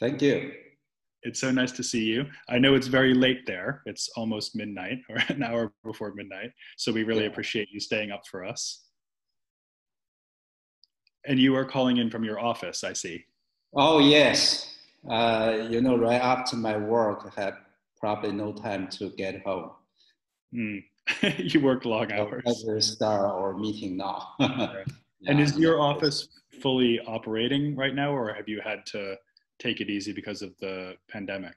Thank you. It's so nice to see you. I know it's very late there. It's almost midnight or an hour before midnight. So we really yeah. appreciate you staying up for us. And you are calling in from your office, I see. Oh, yes. Uh, you know, right after my work, I had probably no time to get home. Mm. you work long hours. Every star or meeting now. yeah. And is your office fully operating right now, or have you had to take it easy because of the pandemic?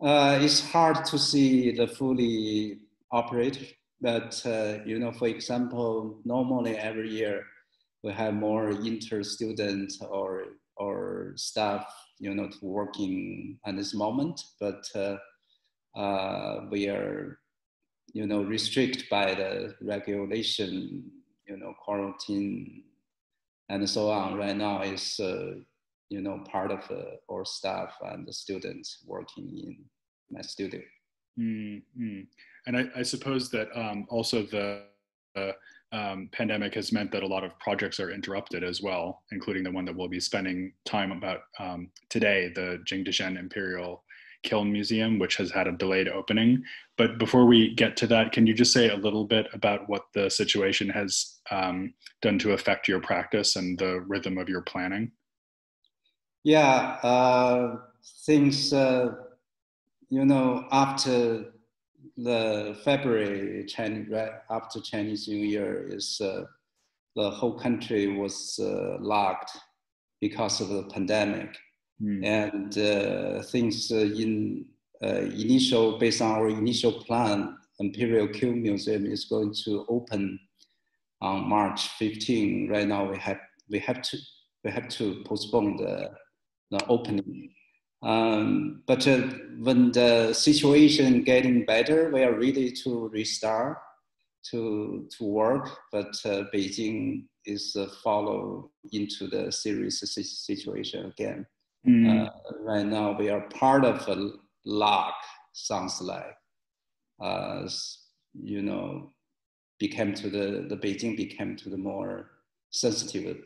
Uh, it's hard to see the fully operate, but uh, you know, for example, normally every year we have more inter students or or staff, you know, working at this moment, but uh, uh, we are, you know, restricted by the regulation, you know, quarantine and so on. Right now is, uh, you know, part of uh, our staff and the students working in my studio. Mm-hmm. And I, I, suppose that um, also the uh, um, pandemic has meant that a lot of projects are interrupted as well, including the one that we'll be spending time about um, today, the Jingdezhen Imperial Kiln Museum, which has had a delayed opening. But before we get to that, can you just say a little bit about what the situation has um, done to affect your practice and the rhythm of your planning? Yeah, uh, things, uh, you know, after the February Chinese right after Chinese New Year is uh, the whole country was uh, locked because of the pandemic, mm. and uh, things uh, in uh, initial based on our initial plan, Imperial Kiln Museum is going to open on March 15. Right now we have we have to we have to postpone the the opening um, but uh, when the situation getting better, we are ready to restart to to work. But uh, Beijing is uh, follow into the serious situation again. Mm. right now, we are part of a lock. Sounds like, uh, you know, became to the the Beijing became to the more sensitive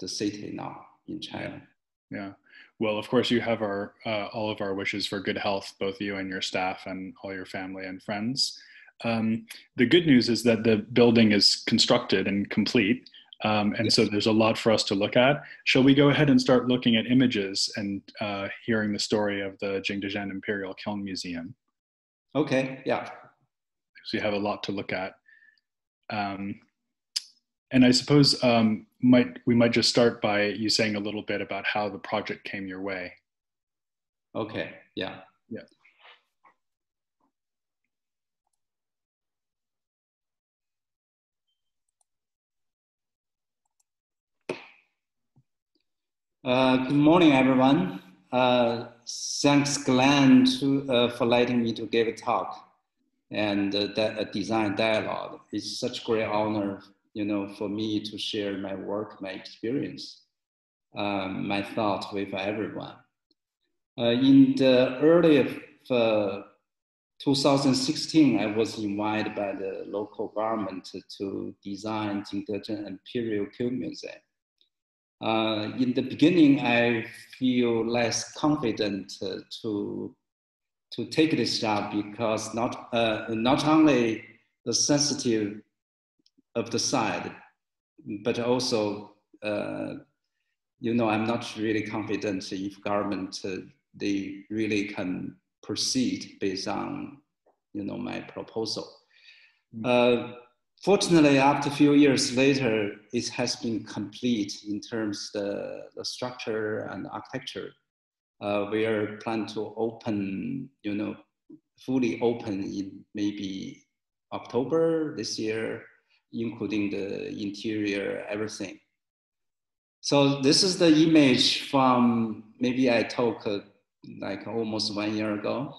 the city now in China. yeah. Well, of course, you have our uh, all of our wishes for good health, both you and your staff, and all your family and friends. Um, the good news is that the building is constructed and complete, um, and so there's a lot for us to look at. Shall we go ahead and start looking at images and uh, hearing the story of the Jingdezhen Imperial Kiln Museum? Okay. Yeah. So you have a lot to look at. Um, and I suppose um, might we might just start by you saying a little bit about how the project came your way. Okay. Yeah. Yeah. Uh, good morning, everyone. Uh, thanks, Glenn, to, uh, for letting me to give a talk and uh, a design dialogue. It's such great honor you know, for me to share my work, my experience, um, my thoughts with everyone. Uh, in the early of uh, 2016, I was invited by the local government to, to design Jingdezhen Imperial Kiln Museum. Uh, in the beginning, I feel less confident uh, to to take this job because not uh, not only the sensitive of the side, but also, uh, you know, I'm not really confident if government uh, they really can proceed based on, you know, my proposal. Mm. Uh, fortunately, after a few years later, it has been complete in terms the, the structure and architecture. Uh, we are planning to open, you know, fully open in maybe October this year including the interior, everything. So this is the image from maybe I took uh, like almost one year ago.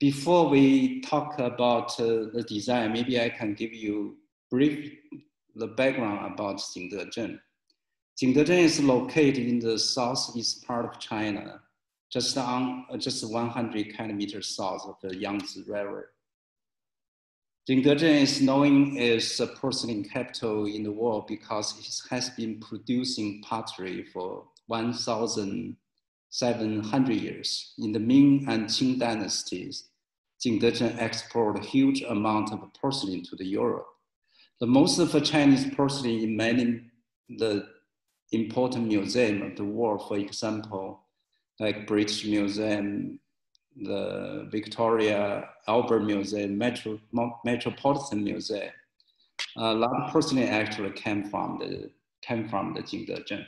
Before we talk about uh, the design, maybe I can give you brief the background about Jingdezhen. Jingdezhen is located in the southeast part of China, just on just 100 kilometers south of the Yangtze River. Jingdezhen is known as the porcelain capital in the world because it has been producing pottery for 1,700 years. In the Ming and Qing dynasties, Jingdezhen exported a huge amount of porcelain to the Europe. The most of the Chinese porcelain in many the important museum of the world, for example, like British Museum, the Victoria Albert Museum, Metro, Metropolitan Museum, a lot of porcelain actually came from the came from the Jingdezhen.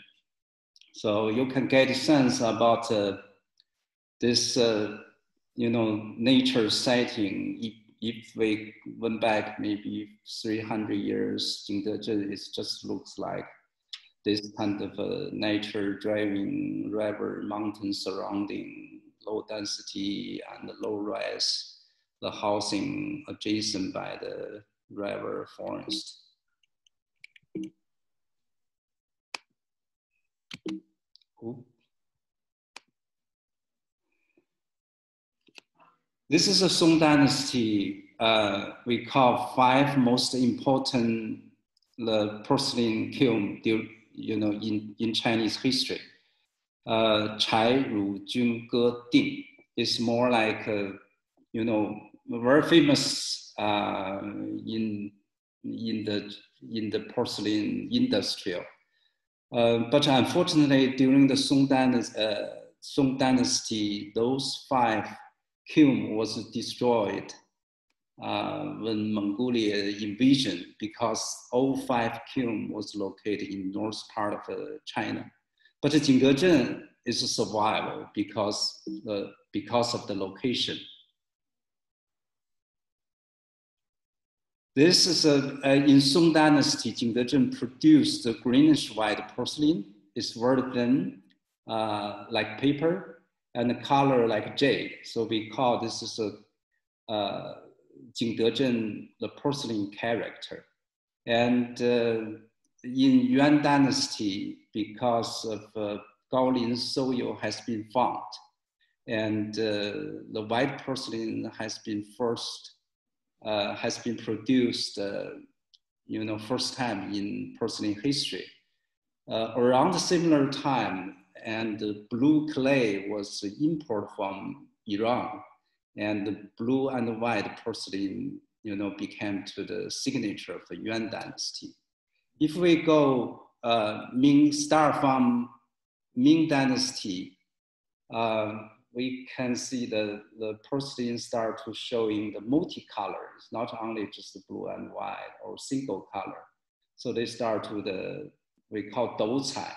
So you can get a sense about uh, this, uh, you know, nature setting. If, if we went back maybe 300 years, Jingdezhen it just looks like this kind of uh, nature driving river mountain surrounding low density and low rise, the housing adjacent by the river forest. This is a Song Dynasty. Uh, we call five most important the porcelain kiln, you know, in, in Chinese history. Uh, is more like, uh, you know, very famous uh, in in the in the porcelain industry. Uh, but unfortunately, during the Song Dynasty, Song Dynasty, those five kiln was destroyed uh, when Mongolia invasion because all five kiln was located in north part of uh, China. But Jingdezhen is a survival because, the, because of the location. This is a, a in Song Dynasty, Jingdezhen produced the greenish white porcelain. It's very thin, uh, like paper, and the color like jade. So we call this is a uh, Jingdezhen, the porcelain character. And uh, in Yuan Dynasty, because of uh, Gaolin soil has been found, and uh, the white porcelain has been first uh, has been produced, uh, you know, first time in porcelain history. Uh, around a similar time, and the blue clay was imported from Iran, and the blue and white porcelain, you know, became to the signature of the Yuan dynasty. If we go uh, Ming, start from Ming dynasty, uh, we can see the, the porcelain start to showing the multicolors, not only just blue and white or single color. So they start to the, we call doucai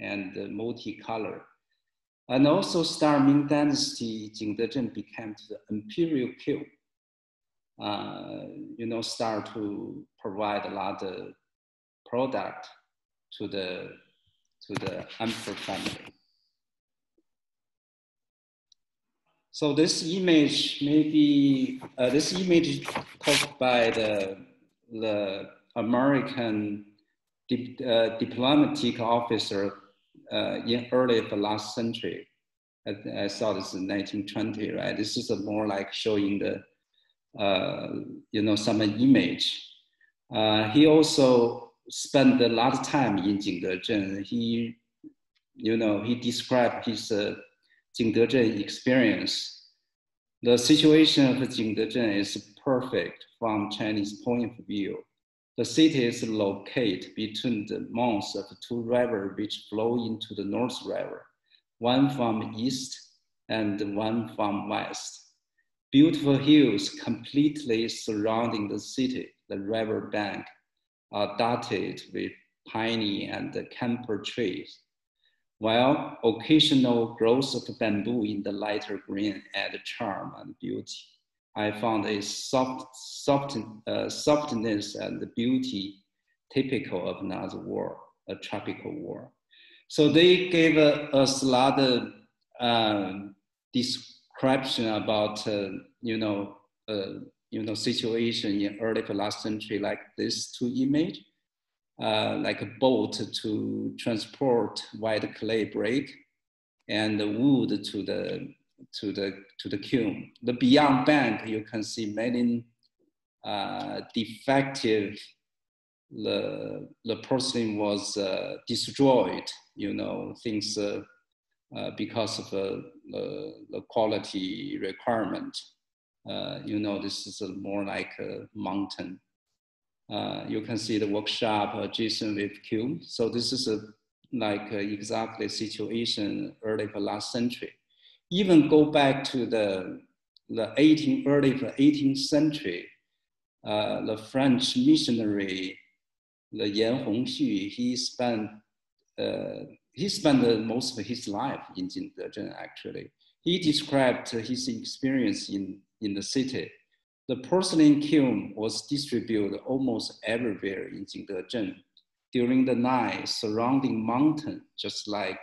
and the multicolor. And also start Ming dynasty, Jing Jingdezhen became the imperial kiln. Uh, you know, start to provide a lot of product to the to the emperor family. So this image maybe uh, this image talked by the the American dip, uh, diplomatic officer uh, in early of the last century. I, I saw this in 1920, right? This is more like showing the uh, you know some image. Uh, he also spent a lot of time in Jingdezhen. He you know he described his uh, Jingdezhen experience. The situation of Jingdezhen is perfect from Chinese point of view. The city is located between the mouths of two rivers which flow into the North River, one from east and one from west. Beautiful hills completely surrounding the city, the river bank, are dotted with piney and camphor trees while occasional growth of bamboo in the lighter green add charm and beauty. I found a soft, soft, uh, softness and beauty typical of another world, a tropical world. So they gave uh, us a lot of um, description about, uh, you know, uh, you know, situation in early last century like this two image uh, like a boat to transport white clay brick and the wood to the to the to the kiln. The beyond bank, you can see many uh, defective. The the porcelain was uh, destroyed. You know things uh, uh, because of the, the, the quality requirement. Uh, you know, this is more like a mountain. Uh, you can see the workshop adjacent with Cube. So this is a, like exactly situation early last century. Even go back to the, the 18, early 18th century, uh, the French missionary, the Yan Hongxu, he spent uh, he spent most of his life in Jingdezhen. Actually, he described his experience in in the city. The porcelain kiln was distributed almost everywhere in Jingdezhen during the night surrounding mountain, just like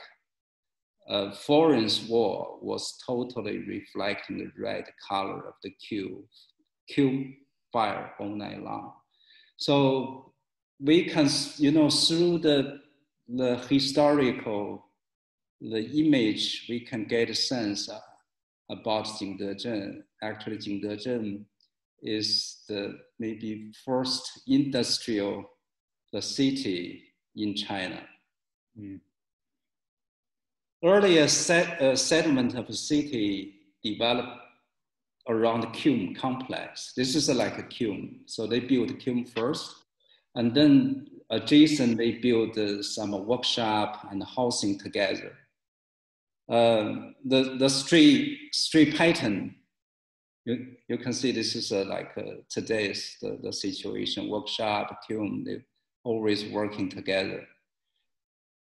a Florence wall was totally reflecting the red color of the kiln, fire all night long. So we can, you know, through the, the historical, the image, we can get a sense uh, about Jingdezhen. Actually, Jingdezhen is the maybe first industrial the city in China. Mm. Earlier set, uh, settlement of the city developed around the kiln complex. This is like a kiln. So they built kiln first, and then adjacent they built uh, some workshop and housing together. Uh, the the street street pattern, you, you can see this is uh, like uh, today's the, the situation. Workshop, kiln, they always working together.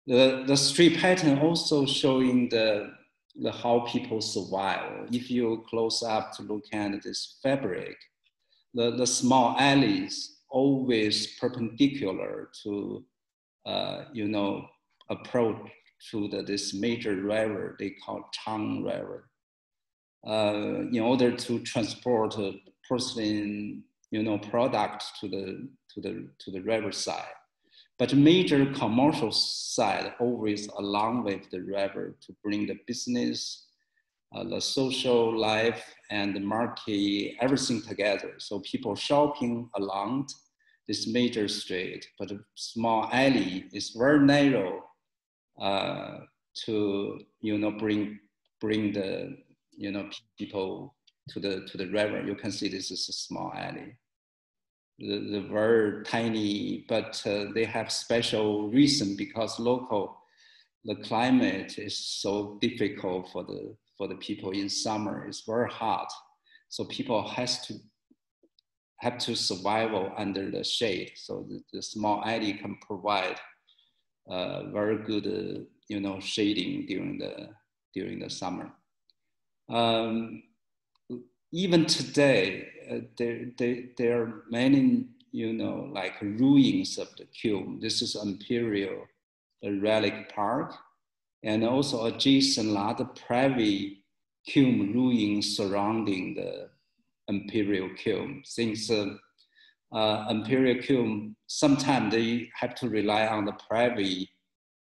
The the street pattern also showing the the how people survive. If you close up to look at this fabric, the, the small alleys always perpendicular to, uh, you know, approach to the, this major river they call Chang River. Uh, in order to transport porcelain, you know, product to the to the to the riverside. But major commercial side always along with the river to bring the business, uh, the social life, and the market, everything together. So people shopping along this major street, but a small alley is very narrow uh, to you know bring bring the you know people to the to the river. You can see this is a small alley the, the very tiny, but uh, they have special reason because local, the climate is so difficult for the for the people in summer. It's very hot, so people has to have to survive under the shade. So the, the small alley can provide uh, very good, uh, you know, shading during the during the summer. Um, even today, uh, there, there, there are many, you know, like ruins of the kiln. This is Imperial Relic Park, and also adjacent lot of private kiln ruins surrounding the Imperial kiln. Since uh, uh, Imperial kiln, sometimes they have to rely on the private,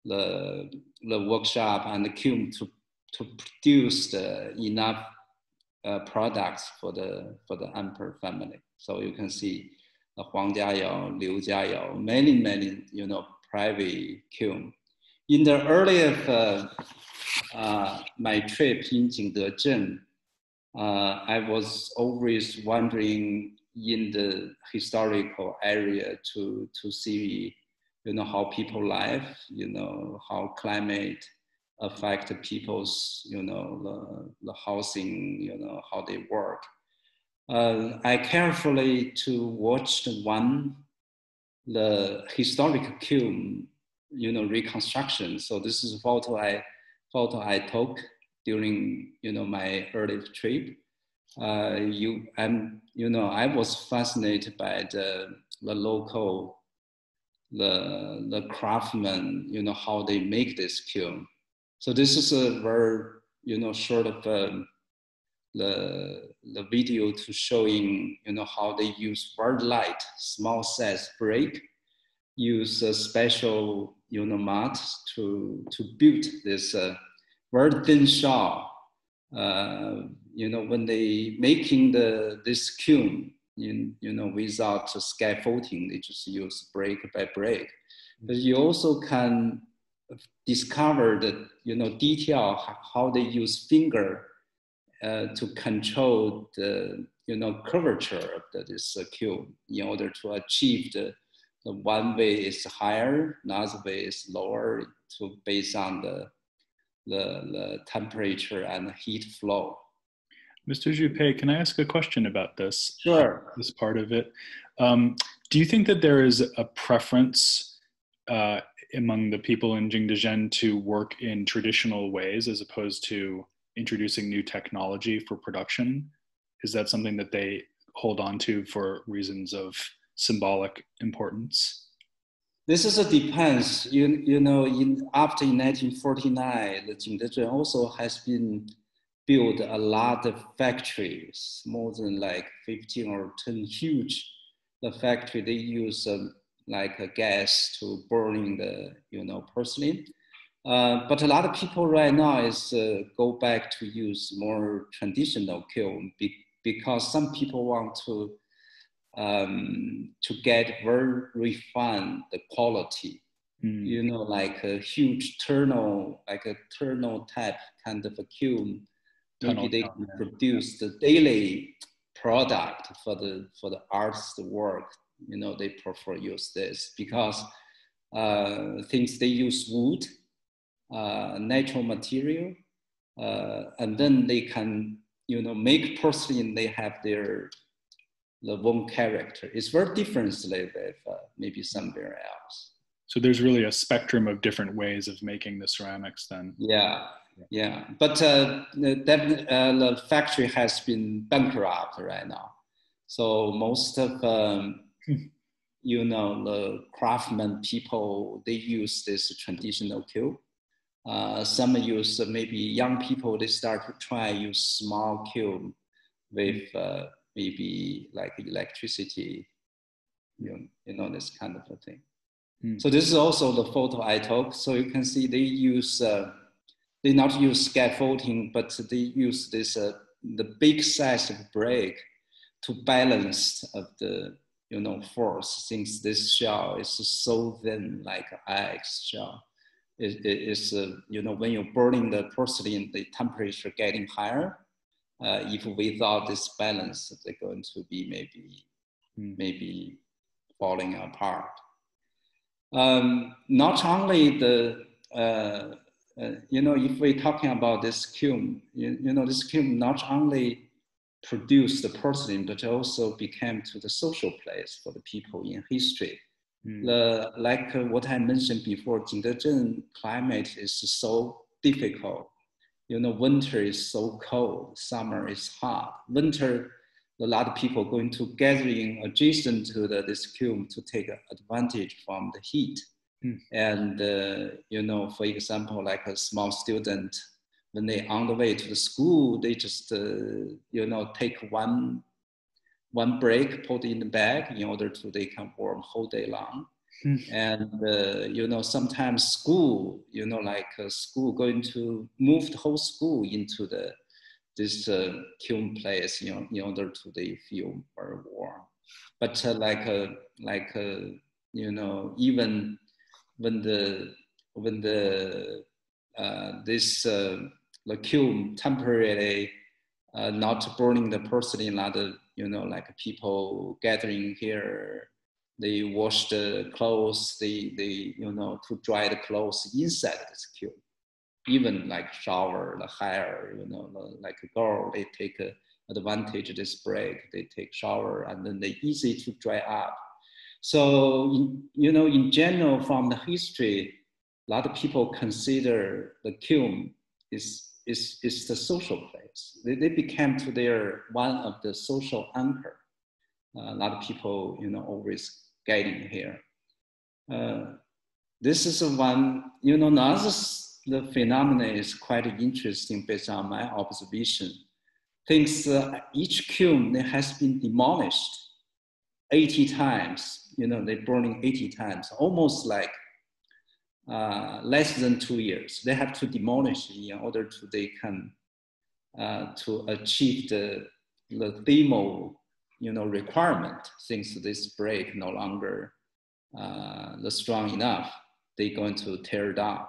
the, the workshop and the kiln to, to produce enough uh, products for the for the emperor family. So you can see the Huang Jiayao, Liu Jiayao, many many you know private kiln. In the earlier uh, uh, my trip in Jingdezhen, uh, I was always wondering in the historical area to to see you know how people live, you know how climate affect people's, you know, the, the housing, you know, how they work. Uh, I carefully to watch the one, the historic kiln, you know, reconstruction. So this is a photo I, photo I took during, you know, my early trip. Uh, you, I'm, you know, I was fascinated by the, the local, the, the craftsmen, you know, how they make this kiln. So this is a very, you know, short of um, the, the video to showing, you know, how they use very light, small size brick, use a special, you know, mat to, to build this uh, very thin shell. Uh, you know, when they making the, this kiln, you, you know, without scaffolding, they just use brick by brick. But you also can discovered, you know, detail how they use finger uh, to control the, you know, curvature of the, this uh, cube in order to achieve the, the one way is higher, another way is lower to based on the, the, the temperature and heat flow. Mr. Zhu can I ask a question about this? Sure. This part of it. Um, do you think that there is a preference uh, among the people in Jingdezhen to work in traditional ways as opposed to introducing new technology for production? Is that something that they hold on to for reasons of symbolic importance? This is a depends. You, you know, in after 1949, the Jingdezhen also has been built a lot of factories, more than like 15 or 10 huge the factory. They use um, like a gas to burning the you know porcelain. Uh, but a lot of people right now is uh, go back to use more traditional kiln be, because some people want to um, to get very refined the quality. Mm. You know, like a huge tunnel, like a tunnel type kind of a kiln. Maybe they can produce the daily product for the for the artist work you know, they prefer use this because uh, things they use wood, uh, natural material, uh, and then they can, you know, make porcelain. They have their the own character. It's very different with uh, maybe somewhere else. So there's really a spectrum of different ways of making the ceramics then. Yeah, yeah. But uh, the, uh, the factory has been bankrupt right now. So most of um, you know, the craftsmen people, they use this traditional kiln. Uh, some use uh, maybe young people, they start to try use small kiln with uh, maybe like electricity, you know, you know, this kind of a thing. Mm. So this is also the photo I took. So you can see they use, uh, they not use scaffolding, but they use this, uh, the big size of brick to balance of the you know, force since this shell is so thin like egg shell. It, it is, uh, you know, when you're burning the porcelain, the temperature getting higher. Uh, if without this balance, they're going to be maybe, mm. maybe falling apart. Um, not only the, uh, uh, you know, if we're talking about this kiln, you, you know, this kiln not only produced the porcelain, but also became to the social place for the people in history. Mm. The, like uh, what I mentioned before, Jingdezhen climate is so difficult. You know, winter is so cold, summer is hot. Winter, a lot of people going to gathering adjacent to the, this kiln to take advantage from the heat. Mm. And, uh, you know, for example, like a small student when they on the way to the school, they just uh, you know take one one break, put in the bag in order to they can warm whole day long. Hmm. And uh, you know sometimes school, you know like uh, school going to move the whole school into the this uh, kiln place, you know, in order to they feel very warm. But uh, like uh, like uh, you know even when the when the uh, this uh, the kiln temporarily uh, not burning the person porcelain, not you know like people gathering here. They wash the clothes. They they you know to dry the clothes inside this kiln. Even like shower, the hair, you know, like a girl, they take a advantage of this break. They take shower and then they easy to dry up. So in, you know, in general, from the history, a lot of people consider the kiln is is, is the social place. They, they became to their one of the social anchor. Uh, a lot of people, you know, always guiding here. Uh, this is one, you know, another the phenomenon is quite interesting based on my observation. Things uh, each kiln has been demolished 80 times. You know, they're burning 80 times, almost like uh, less than two years. They have to demolish in order to they can uh, to achieve the the thermal you know requirement since this break no longer uh, strong enough. They're going to tear down.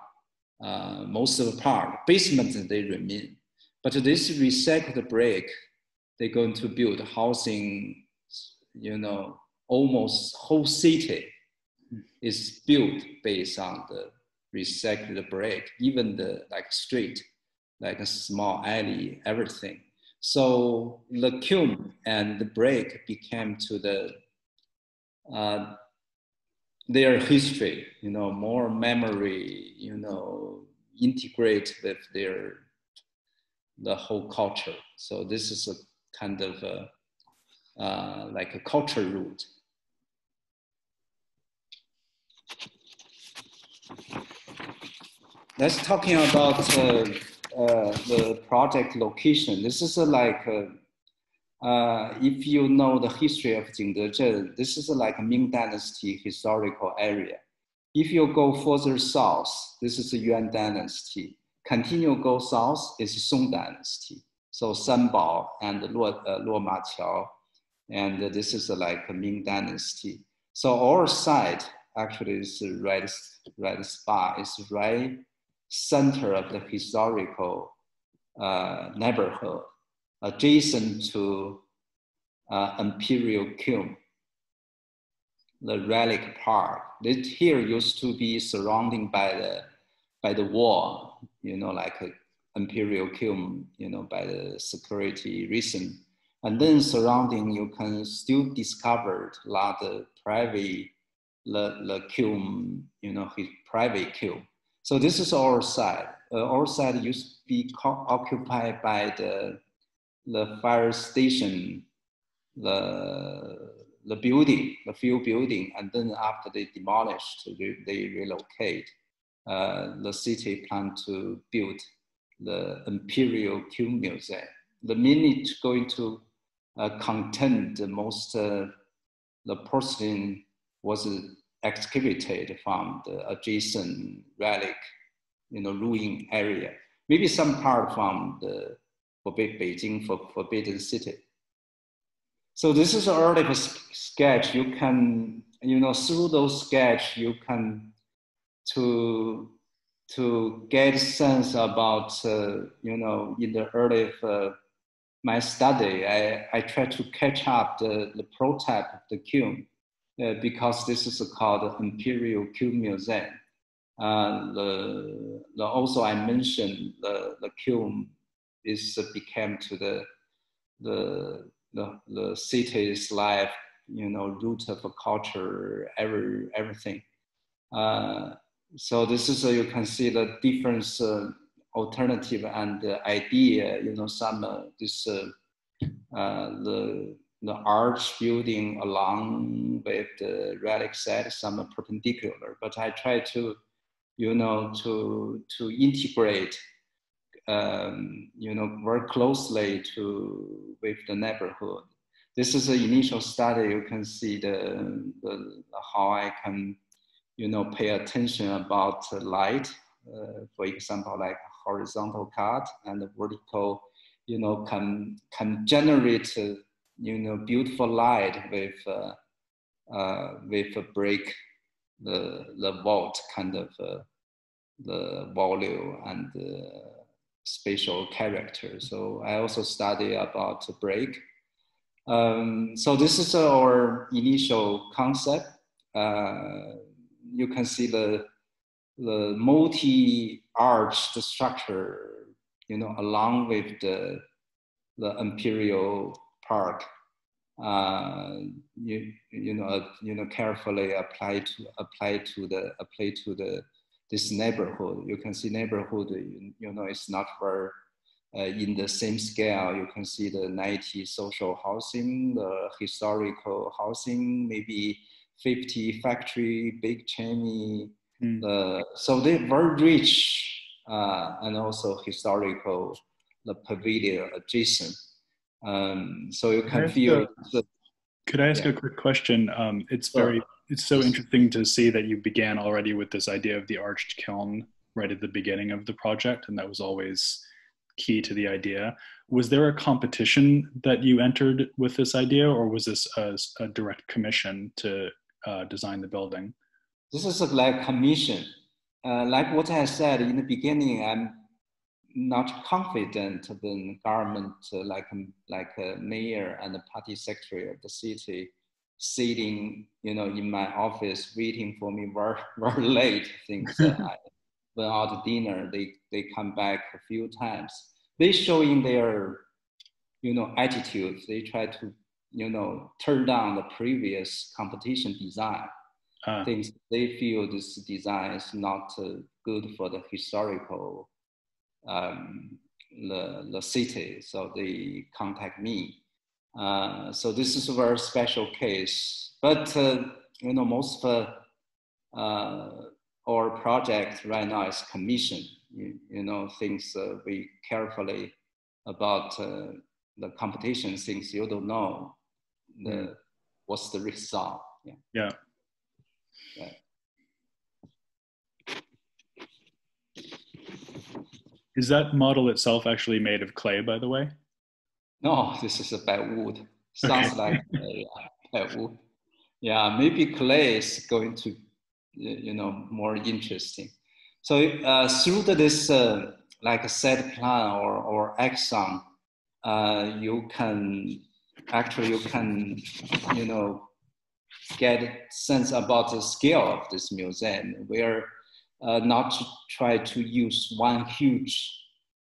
uh, most of the part. Basement they remain, but this recycled brick, they're going to build housing. You know, almost whole city is built based on the recycled brick, even the like street, like a small alley, everything. So the kiln and the brick became to the uh, their history, you know, more memory, you know, integrate with their the whole culture. So this is a kind of a, uh, like a culture root. Let's talking about uh, uh, the project location. This is like uh, if you know the history of Jingdezhen, this is like a Ming Dynasty historical area. If you go further south, this is the Yuan Dynasty. Continue go south is Song Dynasty. So Sanbao and Luo, uh, Luo Ma Qiao, and this is like a Ming Dynasty. So our side actually is right, right spot, is right center of the historical uh, neighborhood adjacent to uh, Imperial Kiln, the relic park. This here used to be surrounded by the by the wall, you know, like Imperial Kiln, you know, by the security reason. And then surrounding, you can still discover a lot of private the, the kiln, you know, his private kiln. So this is our side. Uh, our side used to be occupied by the the fire station, the, the building, the field building, and then after they demolished, they, they relocate. Uh, the city plan to build the Imperial Kiln Museum. The minute going to uh, contain the most, uh, the porcelain was excavated from the adjacent relic, you know, ruin area. Maybe some part from the forbid Beijing for forbidden city. So this is already early sketch. You can, you know, through those sketch, you can to to get a sense about, uh, you know, in the early of uh, my study, I, I try to catch up the, the prototype of the kiln uh, because this is called Imperial Kiln Museum. Uh, the, the, also I mentioned the, the is became to the the the, the city's life, you know, root of a culture, every everything. Uh, so this is uh, you can see the different uh, alternative and idea. You know, some uh, this uh, uh, the the arch building along with the relic set, some perpendicular. But I try to, you know, to to integrate um, you know, work closely to with the neighborhood. This is an initial study. You can see the, the how I can, you know, pay attention about light. Uh, for example, like horizontal cut and vertical, you know, can can generate, uh, you know, beautiful light with uh, uh with a break the the vault kind of uh, the volume and spatial character. So I also study about break. Um, so this is our initial concept. Uh, you can see the the multi-arched structure, you know, along with the the imperial park. Uh, you you know uh, you know carefully apply to apply to the apply to the this neighborhood. You can see neighborhood, you know, it's not very uh, in the same scale. You can see the 90 social housing, the historical housing, maybe 50 factory, big chain. Mm. Uh, so they're very rich uh, and also historical, the pavilion adjacent. Um, so you can feel. The, could I ask yeah. a quick question? Um, it's sure. very it's so interesting to see that you began already with this idea of the arched kiln right at the beginning of the project, and that was always key to the idea. Was there a competition that you entered with this idea, or was this a, a direct commission to uh, design the building? This is like commission. uh, like what I said in the beginning, I'm not confident when government uh, like um, like a mayor and the party secretary of the city sitting, you know, in my office waiting for me very very late. Things that I went out dinner, they they come back a few times. They showing their, you know, attitude. They try to, you know, turn down the previous competition design. Uh. Things they feel this design is not uh, good for the historical um, the, the city. So they contact me. Uh, so this is a very special case. But uh, you know, most of uh, our project right now is commission. You, you know, things uh, we carefully about uh, the competition things you don't know the mm. what's the result. Yeah. Yeah. yeah. Is that model itself actually made of clay, by the way? No, this is a bad wood. Sounds okay. like a bad wood. Yeah, maybe clay is going to, you know, more interesting. So uh, through this uh, like a set plan or, or axon, uh, you can actually you can, you know, get sense about the scale of this museum where uh, not to try to use one huge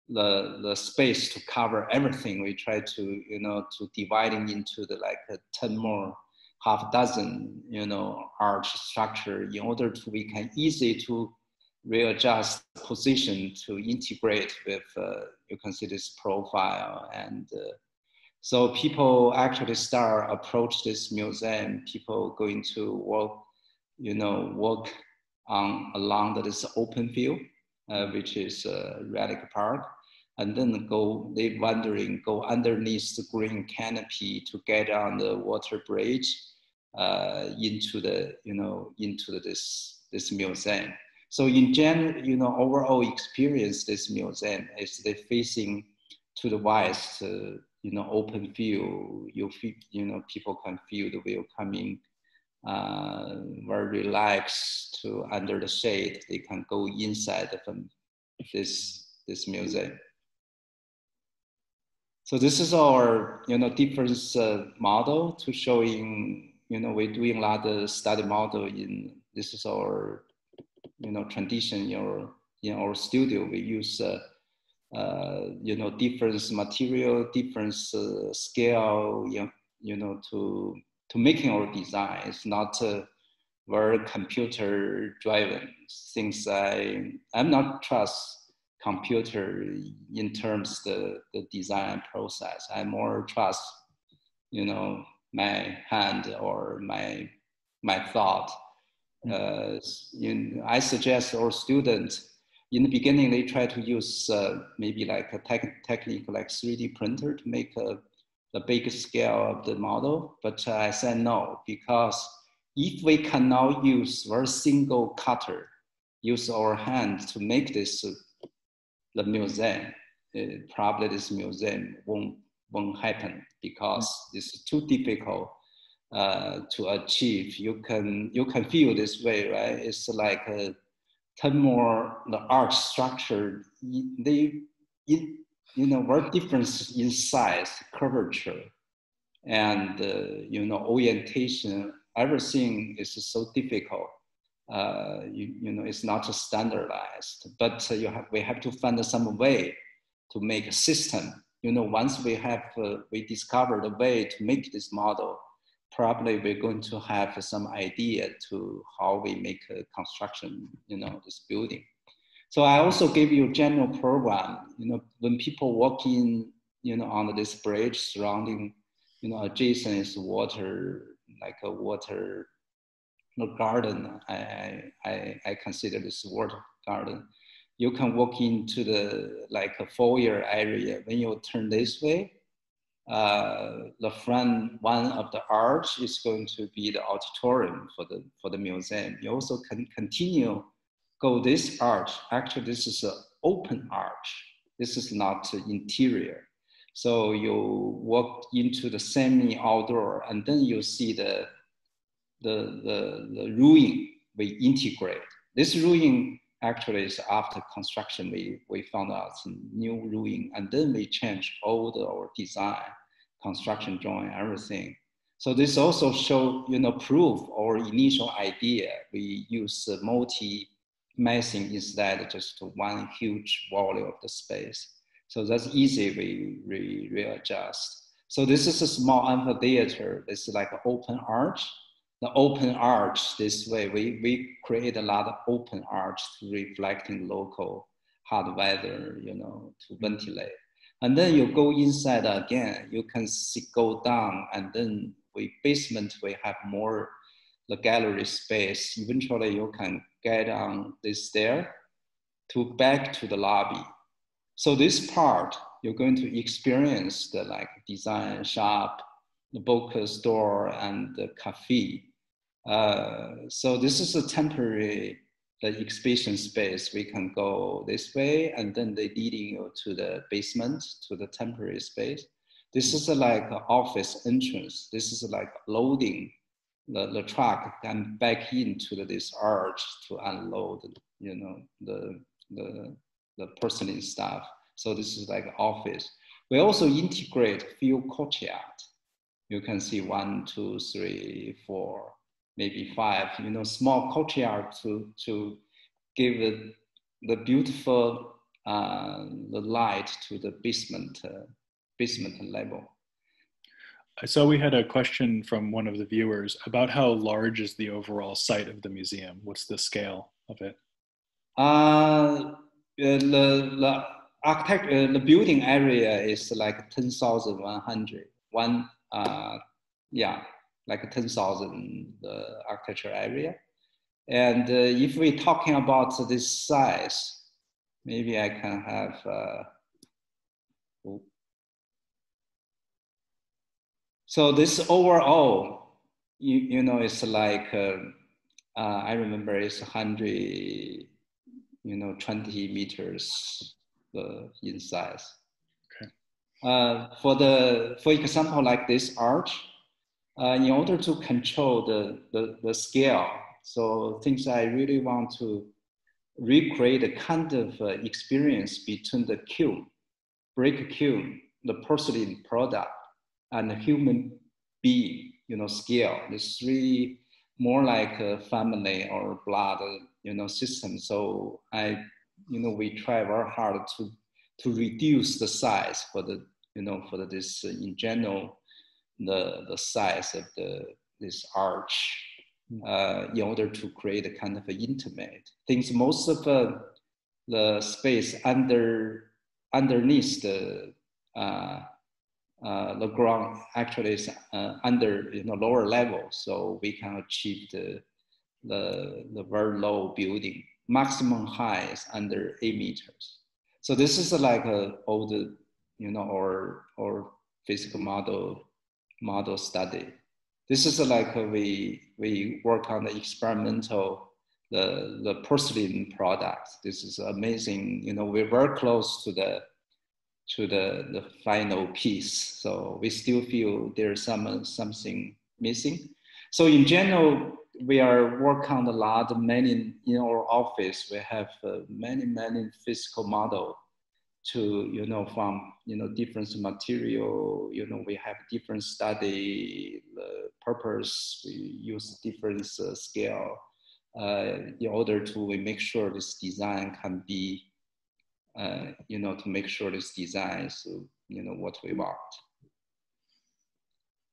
the the space to cover everything. We try to you know to dividing into the like a ten more half dozen you know arch structure in order to we can easy to readjust position to integrate with uh, you can see this profile and uh, so people actually start approach this museum people going to walk you know walk on along this open field, uh, which is uh, Relic Park, and then go they wandering go underneath the green canopy to get on the water bridge uh, into the you know into the, this this museum. So in general, you know, overall experience this museum is they facing to the west, uh, you know, open view. You feel, you know, people can feel the view coming uh, very relaxed to under the shade. They can go inside of this, this museum. So this is our, you know, difference uh, model to showing, you know, we're doing a lot of study model in, this is our, you know, tradition in our, in our studio. We use, uh, uh, you know, different material, different uh, scale, you know, you know, to to making our design. It's not uh, very computer driven. Since I I'm not trust computer in terms the the design process. I more trust you know my hand or my my thought. Mm. Uh, in, I suggest our students in the beginning they try to use uh, maybe like a tech, technique like 3D printer to make a the big scale of the model, but I said no, because if we cannot use very single cutter, use our hand to make this the museum, uh, probably this museum won't, won't happen because it's too difficult uh, to achieve. You can, you can feel this way, right? It's like a 10 more, the arch structure, they, you know, very difference in size, curvature, and uh, you know, orientation. Everything is so difficult. Uh, you, you know, it's not standardized, but you have, we have to find some way to make a system. You know, once we have, uh, we discovered a way to make this model, probably we're going to have some idea to how we make a construction, you know, this building. So I also give you a general program. You know, when people walk in, you know, on this bridge surrounding, you know, adjacent is water, like a water garden. I, I, I consider this water garden. You can walk into the like a foyer area. When you turn this way, uh, the front one of the arch is going to be the auditorium for the for the museum. You also can continue go this arch, actually this is an open arch. This is not interior. So you walk into the semi-outdoor and then you see the, the, the, the ruin we integrate. This ruin actually is after construction, we, we found out some new ruin and then we changed all the our design, construction drawing, everything. So this also show, you know, proof our initial idea. We use multi massing instead just one huge volume of the space. So that's easy, we, we readjust. So this is a small amphitheater. It's like an open arch. The open arch, this way, we, we create a lot of open arch to reflecting local hot weather, you know, to mm-hmm. ventilate. And then you go inside again, you can see, go down and then we basement, we have more the gallery space. Eventually you can get on this stair to back to the lobby. So this part, you're going to experience the like design shop, the book store, and the cafe. Uh, so this is a temporary the exhibition space. We can go this way, and then they leading you to the basement to the temporary space. This is a, like office entrance. This is like loading the, the truck and back into this arch to unload, you know, the, the, the porcelain stuff. So this is like office. We also integrate few courtyard. You can see one, two, three, four, maybe five, you know, small courtyard to, to give the, the beautiful uh, the light to the basement, uh, basement level. I saw we had a question from one of the viewers about how large is the overall site of the museum? What's the scale of it? Uh, the, the architect, uh, the building area is like 10,100. One, uh, yeah, like 10,000 the architecture area. And uh, if we're talking about this size, maybe I can have, uh, so this overall, you, you know, it's like, uh, uh I remember it's 100, you know, 20 meters uh, in size. Okay. Uh, for the, for example, like this arch, uh, in order to control the, the, the scale, so things I really want to recreate a kind of uh, experience between the kiln, brick kiln, the porcelain product, and human being, you know, scale. It's really more like a family or blood, you know, system. So I you know, we try very hard to, to reduce the size for the, you know, for the, this uh, in general, the, the size of the, this arch uh, in order to create a kind of intimate things. Most of uh, the space under underneath the uh, the ground actually is uh, under you know lower level, so we can achieve the the, the very low building maximum height is under eight meters. So this is like a old, you know, or or physical model model study. This is like we we work on the experimental the the porcelain product. This is amazing. You know, we're very close to the to the the final piece. So we still feel there's some something missing. So in general, we are working on a lot, many in our office, we have uh, many, many physical model to, you know, from, you know, different material, you know, we have different study the purpose, we use different uh, scale uh, in order to make sure this design can be, uh, you know, to make sure this design is, you know, what we want.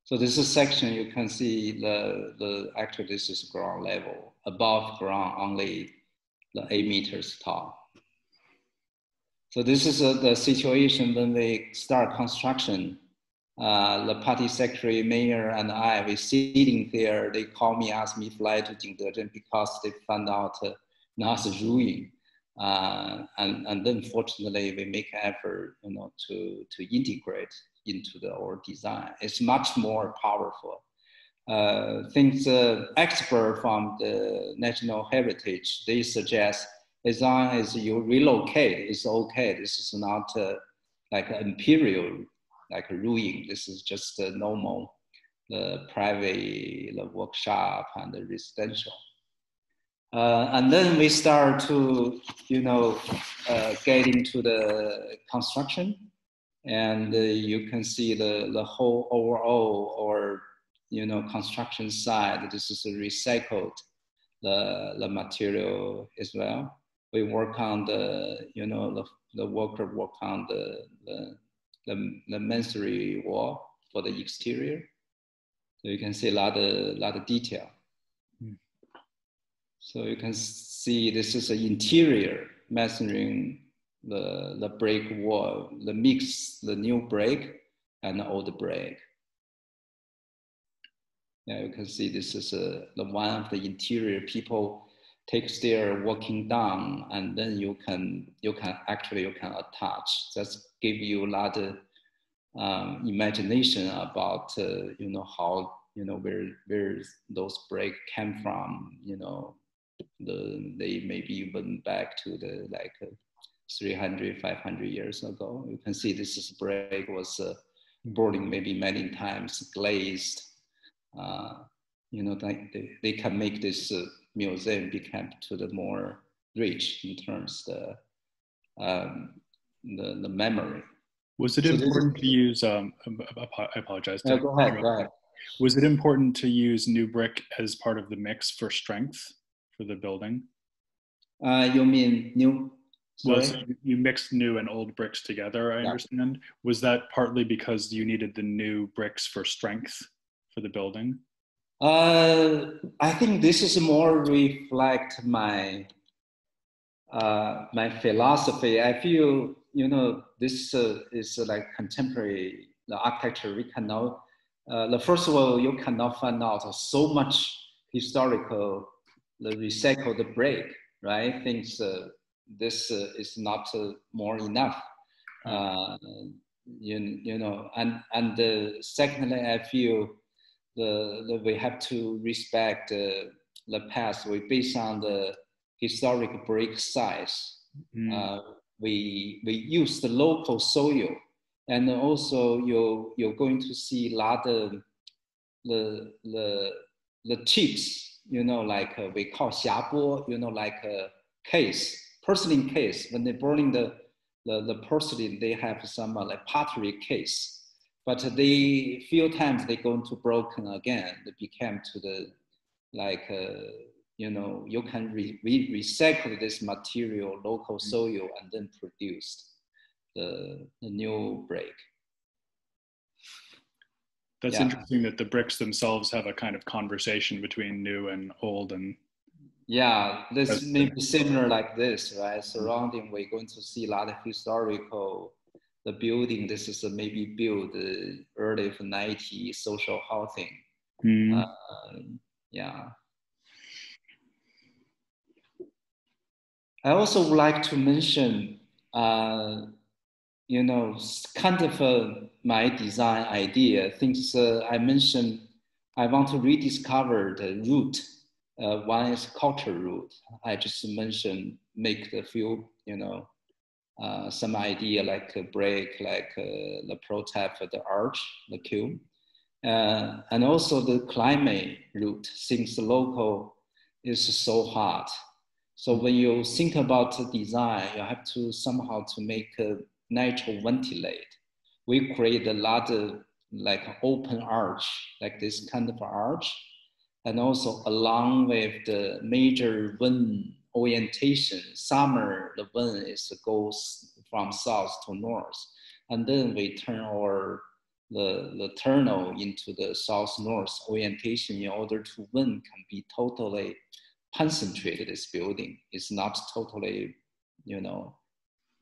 So this is section you can see the, the actually this is ground level. Above ground only the eight meters tall. So this is uh, the situation when we start construction. Uh, the party secretary, mayor, and I, we sitting there. They call me, ask me fly to Jingdezhen because they found out uh, Na's ruin. Uh, and, and then fortunately, we make effort, you know, to, to integrate into the our design. It's much more powerful. Uh, things uh, expert from the national heritage they suggest as long as you relocate, it's okay. This is not uh, like an imperial like a ruin. This is just a normal the private the workshop and the residential. Uh, and then we start to, you know, uh, get into the construction, and uh, you can see the the whole overall or you know construction side. This is recycled the the material as well. We work on the you know the the worker work on the the the, the masonry wall for the exterior. So you can see a lot of lot of detail. So you can see this is an interior measuring the, the brick wall, the mix, the new brick and the old brick. Yeah, you can see this is a, the one of the interior people takes their walking down and then you can you can actually you can attach. Just give you a lot of um, imagination about uh, you know how you know where where those brick came from you know the, they maybe even back to the like uh, 300, 500 years ago. You can see this brick was uh, boarding maybe many times, glazed. Uh, you know, they, they, they can make this uh, museum become to the more rich in terms the um, the, the memory. Was it so important to use? Um, I apologize. No, go ahead. Go ahead. Was it important to use new brick as part of the mix for strength? For the building? Uh, you mean new? Sorry? Well, so you mixed new and old bricks together, I yeah. understand. Was that partly because you needed the new bricks for strength for the building? Uh, I think this is more reflect my uh, my philosophy. I feel you know this uh, is like contemporary the architecture. We cannot uh, the first of all you cannot find out so much historical the recycled brick, right? Thinks uh, this uh, is not uh, more enough. Uh, you, you know, and and uh, secondly, I feel the, the we have to respect uh, the past. We based on the historic brick size. Mm. we we use the local soil, and also you you're going to see a lot of the the the tips you know, like uh, we call xiabo, you know, like a case, porcelain case. When they're burning the, the, the porcelain, they have some uh, like pottery case. But they few times they go into broken again. They became to the like uh, you know you can re, re recycle this material, local soil, and then produce the, the new brick. That's yeah. interesting that the bricks themselves have a kind of conversation between new and old and yeah, this may be similar like this, right? Surrounding, we're going to see a lot of historical. The building, this is maybe built uh, early 90s social housing. Mm. Uh, yeah. I also would like to mention uh, you know, kind of uh, my design idea. Things uh, I mentioned, I want to rediscover the root. Uh, one is culture root. I just mentioned make the few, you know, uh, some idea like a break, like uh, the prototype the arch, the cube. Uh, and also the climate root, since the local is so hot. So when you think about the design, you have to somehow to make a natural ventilate. We create a lot of like open arch, like this kind of arch, and also along with the major wind orientation, summer the wind is goes from south to north, and then we turn our the, the tunnel into the south-north orientation in order to wind can be totally concentrated this building. It's not totally, you know,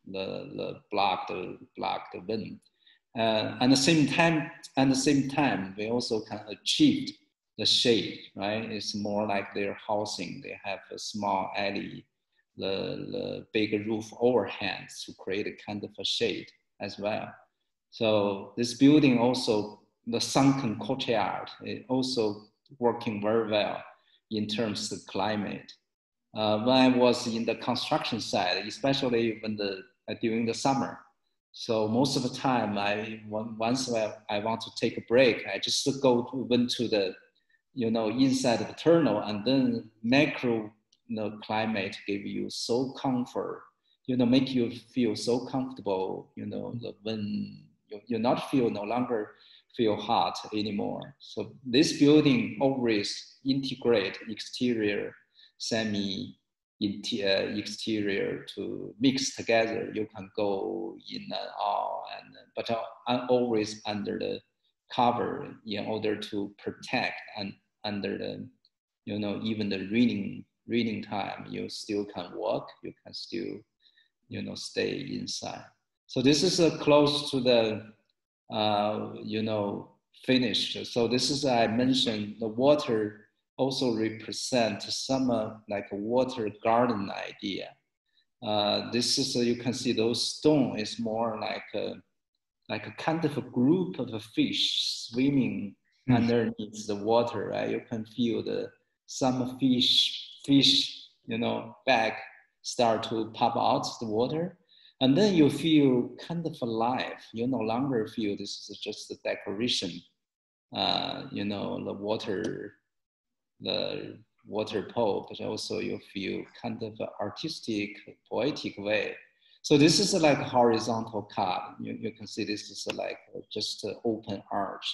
the, the block the block the wind. Uh, at the same time, at the same time, we also can achieve the shade, right? It's more like their housing. They have a small alley, the, the big roof overhang to create a kind of a shade as well. So this building also, the sunken courtyard, is also working very well in terms of climate. Uh, when I was in the construction side, especially when the Uh, during the summer. So most of the time, I once I want to take a break, I just go to, went to the, you know, inside the tunnel and then macro you know, climate give you so comfort, you know, make you feel so comfortable, you know, mm-hmm. when you, you not feel no longer feel hot anymore. So this building always integrate exterior, semi uh, exterior to mix together. You can go in and out, and but uh, always under the cover in order to protect and under the, you know, even the reading reading time, you still can walk. You can still, you know, stay inside. So this is uh, close to the, uh, you know, finished. So this is I mentioned the water also represent some uh, like a water garden idea. Uh, this is, uh, you can see those stone is more like a, like a kind of a group of a fish swimming mm. underneath the water, right? You can feel the, some fish, fish, you know, back start to pop out the water. And then you feel kind of alive. You no longer feel this is just a decoration. Uh, you know, the water the water pole, but also you feel kind of artistic, poetic way. So this is like a horizontal cut. You, you can see this is like just an open arch.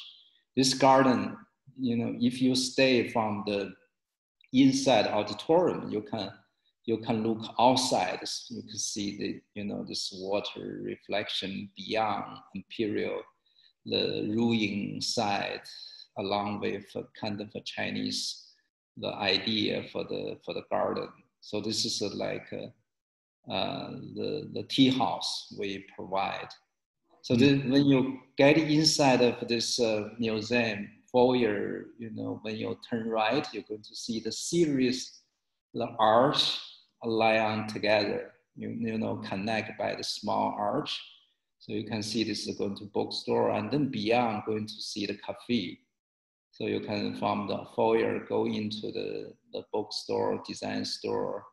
This garden, you know, if you stay from the inside auditorium, you can you can look outside. You can see the you know this water reflection beyond imperial, the ruin side, along with kind of a Chinese the idea for the for the garden. So this is a, like a, uh, the the tea house we provide. So the, when you get inside of this uh, museum foyer, you know when you turn right, you're going to see the series, the arch line together. You you know connect by the small arch. So you can see this is going to bookstore, and then beyond going to see the cafe. So you can from the foyer go into the, the bookstore, design store.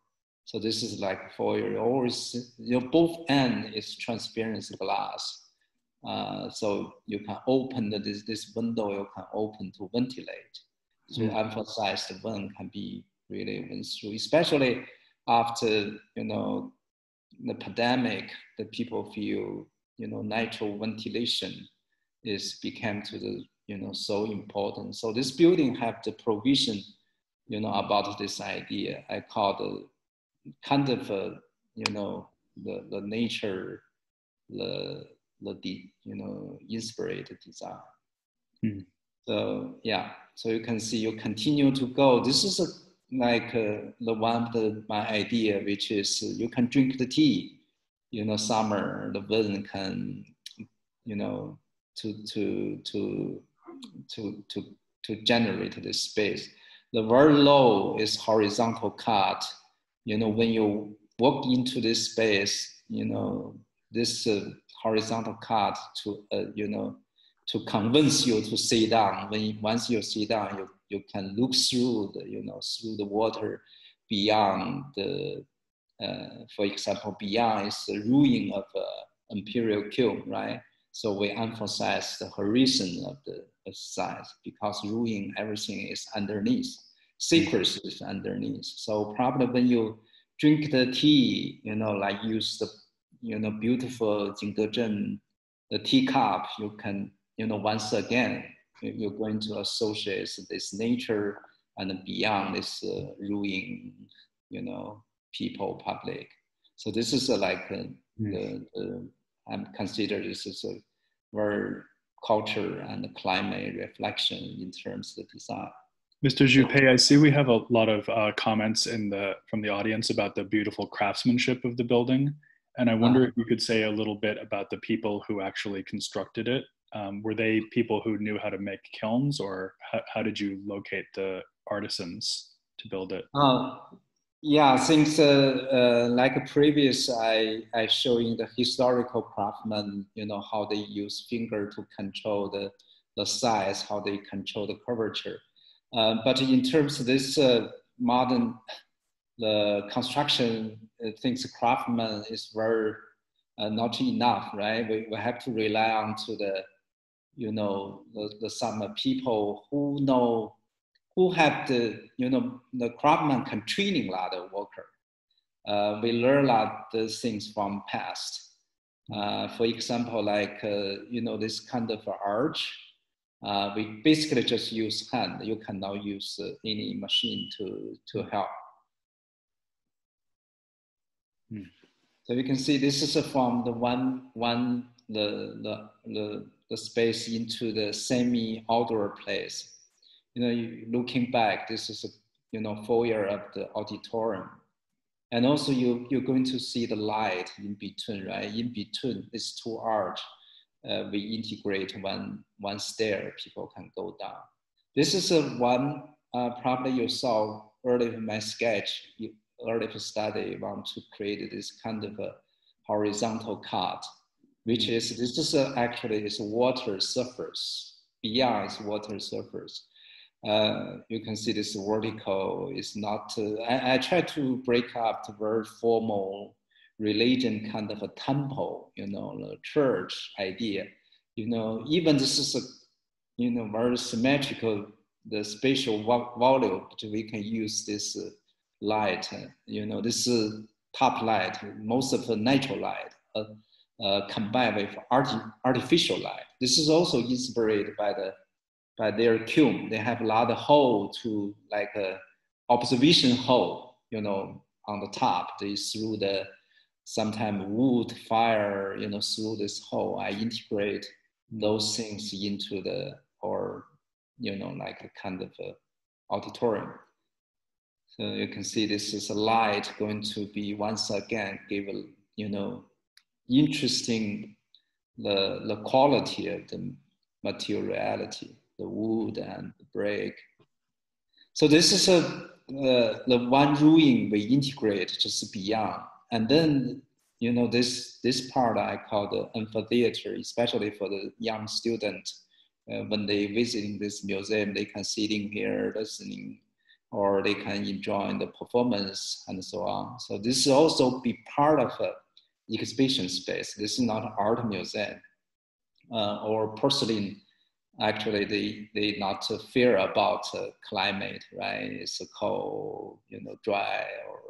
So this is like foyer. Always, you know, both end is transparent glass. Uh, so you can open the, this, this window, you can open to ventilate. To mm. emphasize the wind can be really went through, especially after, you know, the pandemic, the people feel, you know, natural ventilation is became to the you know, so important. So this building have the provision, you know, about this idea. I call the kind of, a, you know, the, the nature, the, the, de, you know, inspired design. Hmm. So yeah, so you can see you continue to go. This is a, like uh, the one of the, my idea, which is uh, you can drink the tea, you know, summer, the wind can, you know, to, to, to to, to, to generate this space. The very low is horizontal cut. You know, when you walk into this space, you know, this uh, horizontal cut to, uh, you know, to convince you to sit down. When once you sit down, you, you can look through the, you know, through the water beyond the, uh, for example, beyond is the ruin of uh, imperial kiln, right? So we emphasize the horizon of the, size because ruin everything is underneath. Secrets is underneath. So probably when you drink the tea, you know, like use the, you know, beautiful Jingdezhen, the teacup, you can, you know, once again, you're going to associate this nature and beyond this uh, ruin, you know, people, public. So this is uh, like mm. the, the I'm consider this is a very culture and the climate reflection in terms of design. Mr. Zhu I see we have a lot of uh, comments in the from the audience about the beautiful craftsmanship of the building, and I wonder uh, if you could say a little bit about the people who actually constructed it. Um, were they people who knew how to make kilns, or how, how did you locate the artisans to build it? Uh, yeah, since uh, uh, like previous, I, I showing the historical craftsmen, you know, how they use finger to control the, the size, how they control the curvature. Uh, but in terms of this uh, modern, the construction uh, things craftsman is very uh, not enough, right? We, we have to rely on to the, you know, the, the some people who know who have the, you know, the craftsman can training a lot of worker. Uh, we learn a lot of things from past. Uh, for example, like, uh, you know, this kind of arch, uh, we basically just use hand. You cannot use uh, any machine to, to help. Hmm. So you can see this is from the one, one the, the, the, the space into the semi outdoor place. You know, looking back, this is a you know foyer of the auditorium, and also you you're going to see the light in between, right? In between these two arch, uh, we integrate one one stair. People can go down. This is a one uh, probably you saw earlier in my sketch. You, earlier study want to create this kind of a horizontal cut which is this is a, actually is water surface beyond is water surface. Uh, you can see this vertical is not. Uh, I, I try to break up the very formal religion kind of a temple, you know, the church idea. You know, even this is a, you know, very symmetrical the spatial volume, we can use this uh, light. you know, this uh, top light, most of the natural light. Uh, uh, combined with arti- artificial light. This is also inspired by the by their kiln. They have a lot of hole to like a observation hole, you know, on the top. They through the sometimes wood fire, you know, through this hole. I integrate those things into the or you know like a kind of a auditorium. So you can see this is a light going to be once again give a you know interesting the, the quality of the materiality, the wood and the brick. So this is a, uh, the one ruin we integrate just beyond. And then, you know, this, this part I call the amphitheater, especially for the young student. Uh, when they visiting this museum, they can sitting here listening or they can enjoy the performance and so on. So this also be part of a exhibition space. This is not art museum uh, or porcelain. Actually, they they not fear about uh, climate, right? It's cold, you know, dry or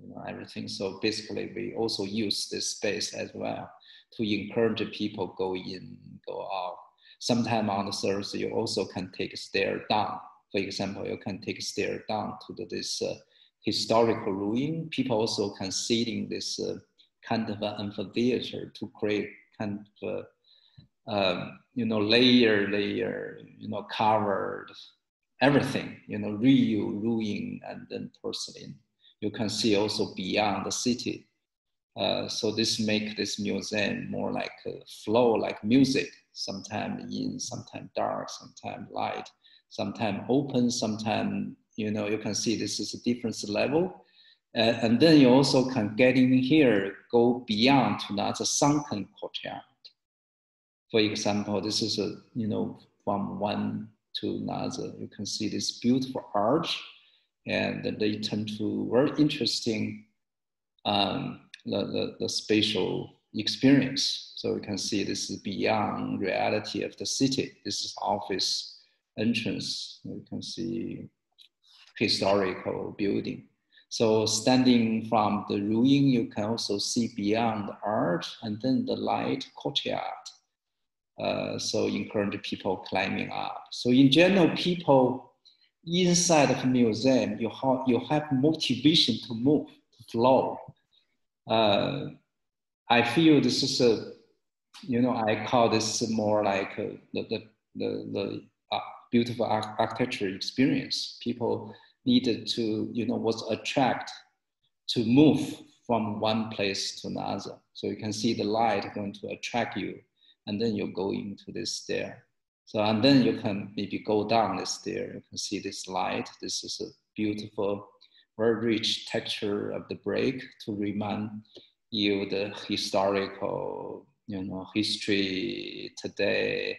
you know, everything. So basically, we also use this space as well to encourage people go in, go out. Sometime on the surface, you also can take a stair down. For example, you can take a stair down to the, this uh, historical ruin. People also can sit in this uh, kind of an amphitheater to create kind of um, you know layer layer you know covered everything you know real ruin and then porcelain. You can see also beyond the city. Uh, so this make this museum more like flow like music sometimes in sometimes dark sometimes light sometimes open sometimes you know you can see this is a different level. Uh, and then you also can get in here, go beyond to another sunken courtyard. For example, this is a, you know, from one to another, you can see this beautiful arch and they turn to very interesting um, the, the, the spatial experience. So you can see this is beyond reality of the city. This is office entrance. You can see historical building. So standing from the ruin, you can also see beyond the arch and then the light courtyard. Uh, so encourage people climbing up. So in general, people inside of museum, you have, you have motivation to move, to flow. Uh, I feel this is a, you know, I call this more like a, the, the, the, the uh, beautiful architecture experience. People needed to, you know, was attract to move from one place to another. So you can see the light going to attract you, and then you go into this stair. So and then you can maybe go down the stair. You can see this light. This is a beautiful, very rich texture of the brick to remind you the historical, you know, history today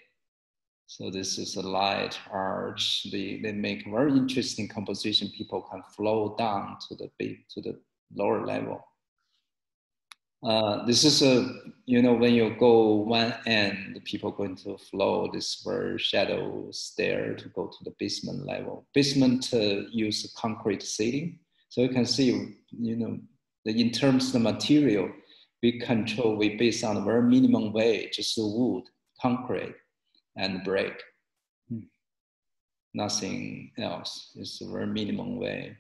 so this is a light arch. They, they make very interesting composition. People can flow down to the to the lower level. Uh, this is a, you know, when you go one end, people going to flow this very shadow stair to go to the basement level. Basement uh, use concrete ceiling, So you can see, you know, the, in terms of the material, we control, we base on a very minimum way, just wood, concrete, and brick. Hmm. Nothing else. It's a very minimum way.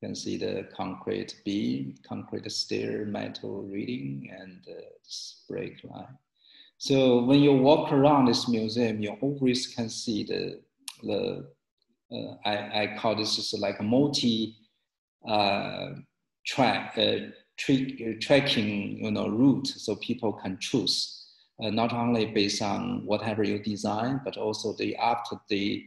You can see the concrete beam, concrete stair, metal reading, and uh, this brake line. So when you walk around this museum, you always can see the, the uh, I, I call this is like a multi uh, track, uh, tra- tracking you know, route so people can choose, uh, not only based on whatever you design, but also the after the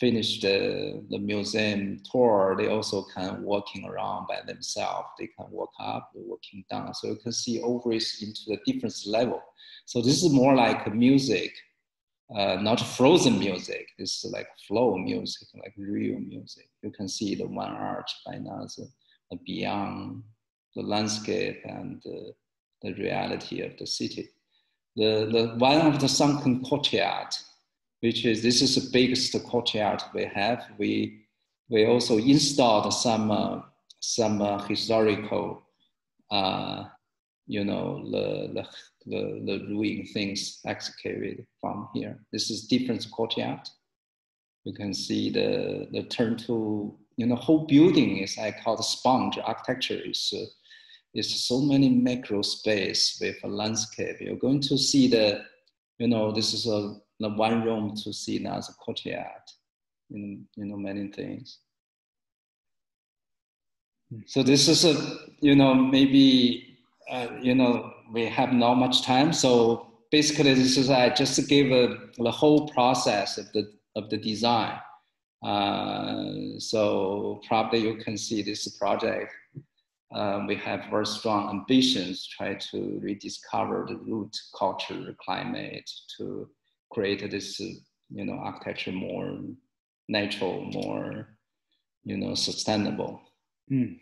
finish the, the museum tour, they also can walking around by themselves. They can walk up, walking down. So you can see always into the different level. So this is more like music, uh, not frozen music. This is like flow music, like real music. You can see the one arch by another, beyond the landscape and uh, the reality of the city. The, the one of the sunken courtyard which is this is the biggest courtyard we have. We we also installed some uh, some uh, historical, uh, you know, the, the the ruin things excavated from here. This is different courtyard. You can see the the turn to you know whole building is I call the sponge architecture is. Uh, is so many macro space with a landscape. You're going to see the, you know, this is a the one room to see another courtyard, in you know many things. So this is a you know maybe uh, you know we have not much time. So basically, this is I just give a, the whole process of the of the design. Uh, so probably you can see this project. Uh, we have very strong ambitions, try to rediscover the root culture, climate, to create this, you know, architecture more natural, more, you know, sustainable. Mm.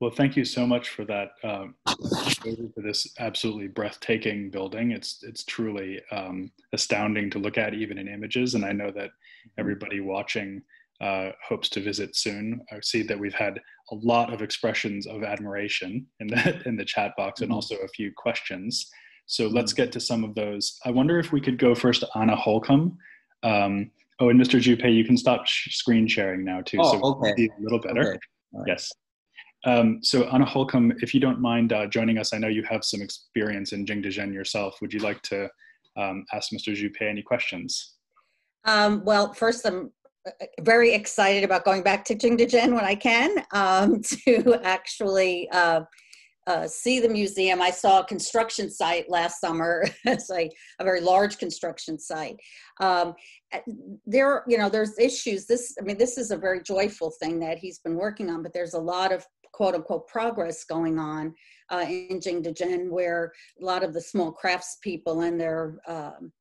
Well, thank you so much for that. Um, for this absolutely breathtaking building. It's it's truly um, astounding to look at, even in images. And I know that mm-hmm. everybody watching uh, hopes to visit soon. I see that we've had a lot of expressions of admiration in the in the chat box, and mm-hmm. also a few questions. So let's get to some of those. I wonder if we could go first to Anna Holcomb. Um, oh, and Mr. Zhu Pei, you can stop sh- screen sharing now too, oh, so okay. see a little better. Okay. Right. Yes. Um, so Anna Holcomb, if you don't mind uh, joining us, I know you have some experience in Jingdezhen yourself. Would you like to um, ask Mr. Zhu Pei any questions? Um, well, first, I'm uh, very excited about going back to Jingdezhen when I can um, to actually uh, uh, see the museum. I saw a construction site last summer. it's like a very large construction site. Um, there, you know, there's issues. This, I mean, this is a very joyful thing that he's been working on, but there's a lot of quote unquote progress going on uh, in Jingdezhen where a lot of the small craftspeople and their um,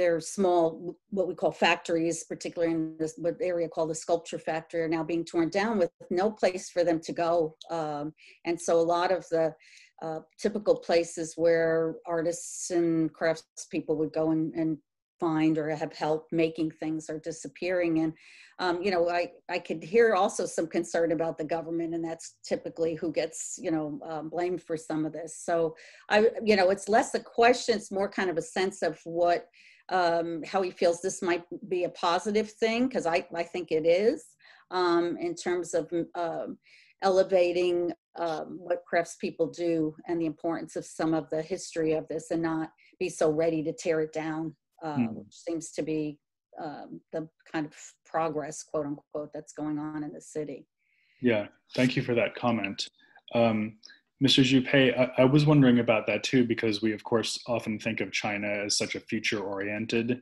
their small, what we call factories, particularly in this area called the sculpture factory, are now being torn down with no place for them to go. Um, and so a lot of the uh, typical places where artists and craftspeople would go and, and find or have help making things are disappearing. And, um, you know, I, I could hear also some concern about the government and that's typically who gets, you know, um, blamed for some of this. So I, you know, it's less a question, it's more kind of a sense of what, um, how he feels this might be a positive thing, because I, I think it is, um, in terms of um, elevating um, what craftspeople do and the importance of some of the history of this and not be so ready to tear it down, uh, mm. which seems to be um, the kind of progress, quote unquote, that's going on in the city. Yeah, thank you for that comment. Um, Mr. Zhu Pei, I, I, was wondering about that too, because we, of course, often think of China as such a future-oriented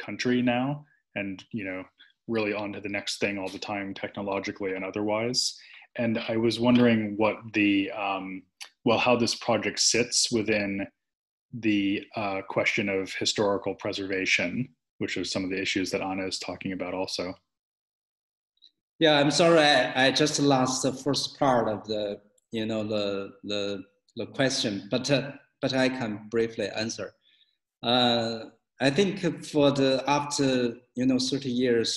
country now, and you know, really on to the next thing all the time, technologically and otherwise. And I was wondering what the, um, well, how this project sits within the uh, question of historical preservation, which are some of the issues that Anna is talking about also. Yeah, I'm sorry, I, I just lost the first part of the you know the the the question, but uh, but I can briefly answer. Uh, I think for the after you know 30 years,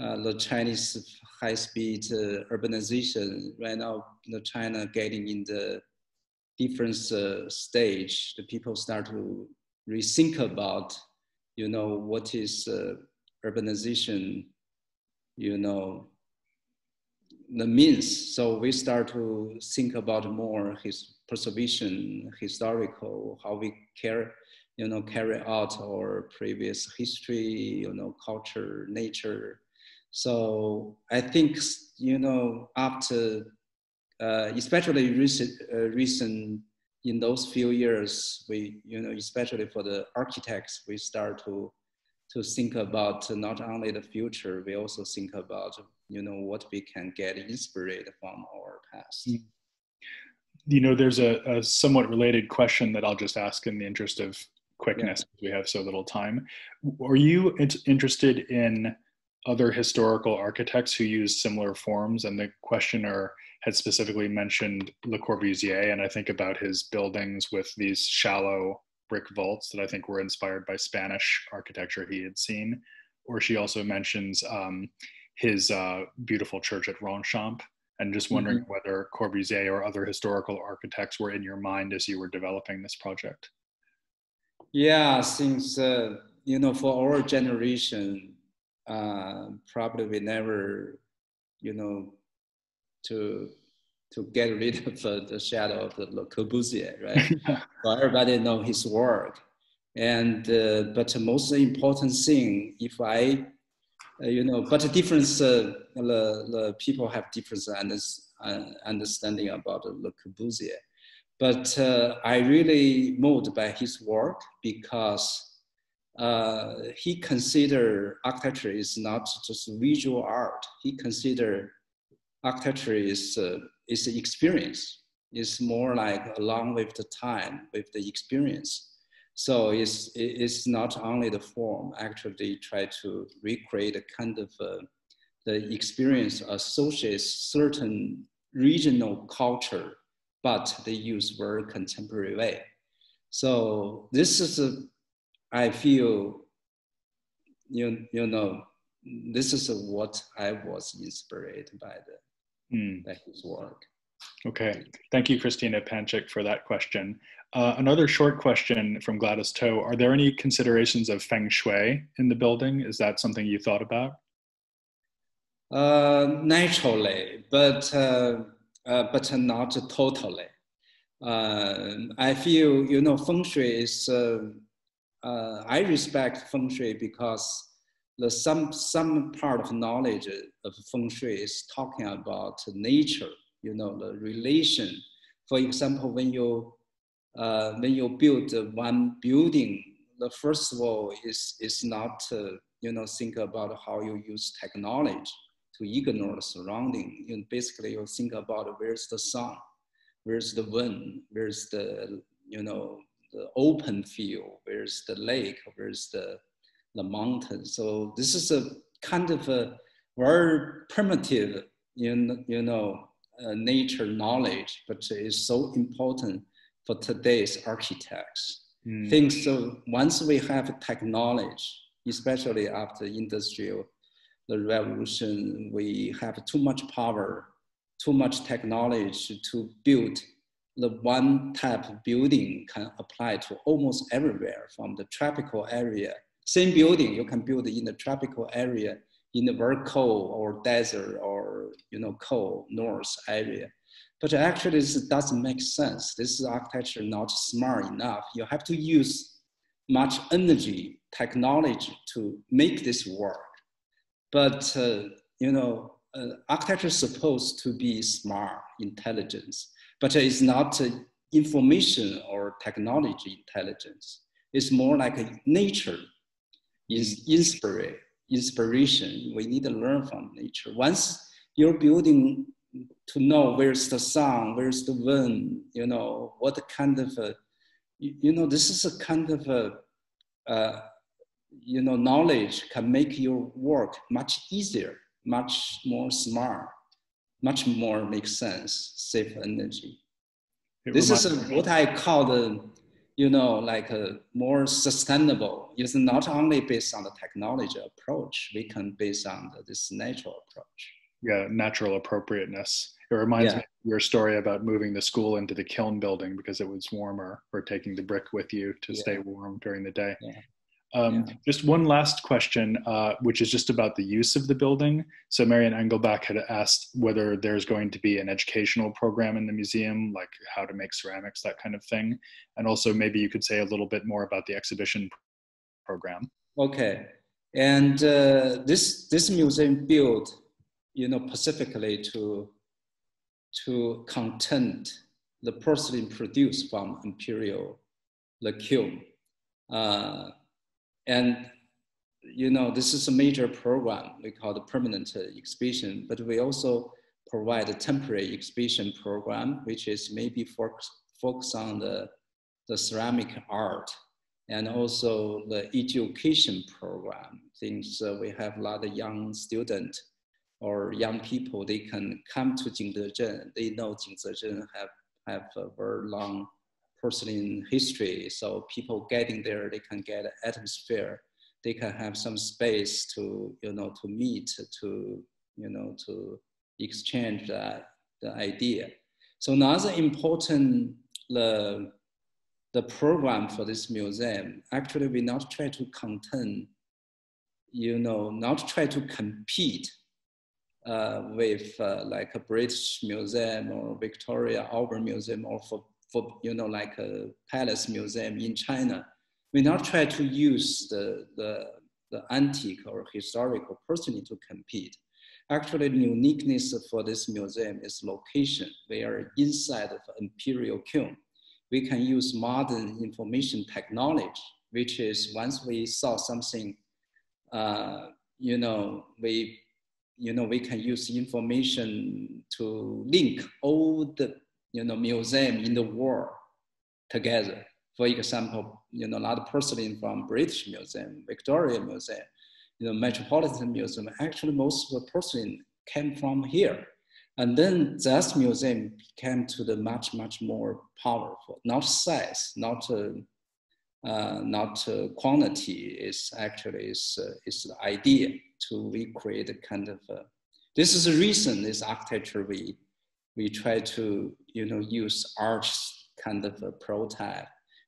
uh, the Chinese high-speed uh, urbanization right now, the China getting in the different uh, stage. The people start to rethink about you know what is uh, urbanization, you know the means. So we start to think about more his preservation, historical, how we care, you know, carry out our previous history, you know, culture, nature. So I think, you know, after, uh, especially recent, uh, recent, in those few years, we, you know, especially for the architects, we start to to think about not only the future, we also think about you know what we can get inspired from our past. Mm. You know, there's a, a somewhat related question that I'll just ask in the interest of quickness yeah. we have so little time. Are you interested in other historical architects who use similar forms? And the questioner had specifically mentioned Le Corbusier, and I think about his buildings with these shallow brick vaults that I think were inspired by Spanish architecture he had seen. Or she also mentions um, his uh, beautiful church at Ronchamp, and just wondering mm-hmm. whether Corbusier or other historical architects were in your mind as you were developing this project. Yeah, since uh, you know, for our generation, uh, probably we never, you know, to to get rid of uh, the shadow of the Le Corbusier, right? so everybody know his work. And uh, but the most important thing, if I, you know, but the difference, uh, the, the people have different uh, understanding about Le Corbusier. But uh, I really moved by his work because he considered architecture is not just visual art. He considered architecture is is experience. It's more like along with the time, with the experience. So it's, it's not only the form, actually try to recreate a kind of uh, the experience associates certain regional culture, but they use very contemporary way. So this is, a, I feel, you, you know, this is what I was inspired by the mm. his work. Okay, thank you, Christina Panchik, for that question. Uh, another short question from Gladys Toe. Are there any considerations of feng shui in the building? Is that something you thought about? Uh, naturally, but, uh, uh but not totally. Uh, I feel, you know, feng shui is, uh, I respect feng shui because the some some part of knowledge of feng shui is talking about nature you know the relation for example when you uh, when you build one building the first of all is is not uh, you know think about how you use technology to ignore the surrounding you know, basically you think about where's the sun where's the wind where's the you know the open field where's the lake where's the the mountain. So this is a kind of a very primitive, you know, you know nature knowledge, but it's so important for today's architects. Mm. Things so once we have technology, especially after industrial the revolution, we have too much power, too much technology to build the one type of building can apply to almost everywhere from the tropical area same building you can build in the tropical area in the very cold or desert or you know cold north area. But actually this doesn't make sense. This is architecture not smart enough. You have to use much energy, technology to make this work. But uh, you know, uh, architecture is supposed to be smart, intelligence, but it's not uh, information or technology intelligence. It's more like nature is inspire, inspiration. We need to learn from nature. Once you're building to know where's the sun, where's the wind, you know, what kind of, a, you, you know, this is a kind of a, uh, you know, knowledge can make your work much easier, much more smart, much more make sense, save energy. this is a, what I call the, you know, like a more sustainable. It's not only based on the technology approach, we can base on the, this natural approach. Yeah, natural appropriateness. It reminds yeah. me of your story about moving the school into the kiln building because it was warmer, or taking the brick with you to yeah. stay warm during the day. Yeah. Um, yeah. Just one last question, uh, which is just about the use of the building. So Marian Engelbach had asked whether there's going to be an educational program in the museum, like how to make ceramics, that kind of thing. And also maybe you could say a little bit more about the exhibition program. Okay. And uh, this, this museum built, you know, specifically to, to content the porcelain produced from imperial the kiln. Uh, and you know, this is a major program we call the permanent exhibition, but we also provide a temporary exhibition program, which is maybe focus, on the, the ceramic art and also the education program. Things uh, we have a lot of young students or young people, they can come to Jingdezhen. They know Jingdezhen have, have a very long porcelain history. So people getting there, they can get atmosphere. They can have some space to, you know, to meet, to, you know, to exchange the, the idea. So another important the, the program for this museum, actually we not try to contain, you know, not try to compete uh, with uh, like a British Museum or Victoria Albert Museum or for for you know like a palace museum in China, we not try to use the, the, the antique or historical porcelain to compete. Actually, the uniqueness for this museum is location. We are inside of imperial kiln. We can use modern information technology, which is once we saw something, uh, you know, we, you know, we can use information to link all the you know, museum in the world together. For example, you know, a lot of porcelain from British Museum, Victoria Museum, you know, Metropolitan Museum, actually most of the porcelain came from here. And then that museum came to the much, much more powerful, not size, not, uh, uh, not uh, quantity, is actually is, uh, is the idea to recreate a kind of, uh, this is the reason this architecture we we try to you know use arch kind of a prototype.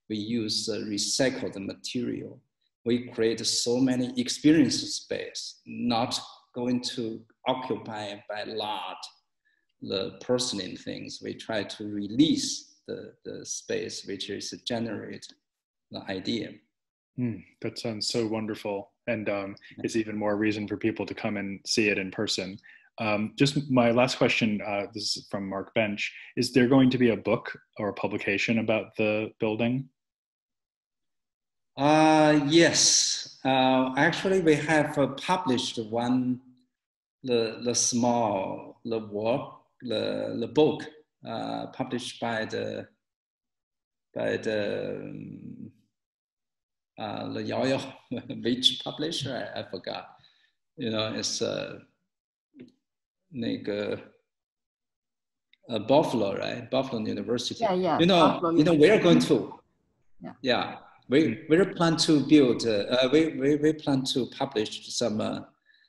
We use uh, recycled material. We create so many experience space, not going to occupy by lot the porcelain things. We try to release the, the space, which is generate the idea. Mm, that sounds so wonderful. And um, it's even more reason for people to come and see it in person. Um, just my last question, uh, this is from Marc Benda. Is there going to be a book or a publication about the building? Uh, yes. Uh, actually, we have uh, published one, the, the small, the work, the, the book uh, published by the, by the, um, uh, the Yao Yao, which publisher, I, I forgot. You know, it's uh, 那个 uh, Buffalo, right? Buffalo University. Yeah, yeah. You know, Buffalo you know, we are going to. Yeah. Yeah. We we plan to build. Uh, uh, we, we we plan to publish some uh,